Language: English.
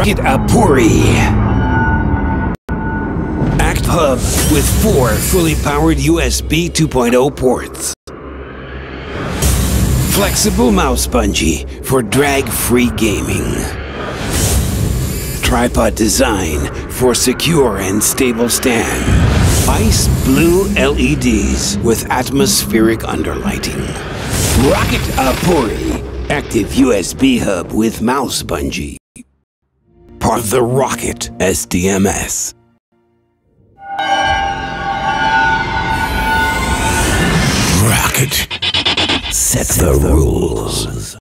ROCCAT Apuri. Act Hub with four fully powered USB 2.0 ports. Flexible mouse bungee for drag-free gaming. Tripod design for secure and stable stand. Ice blue LEDs with atmospheric underlighting. ROCCAT Apuri. Active USB hub with mouse bungee. Of the ROCCAT SDMS. ROCCAT. Set the rules.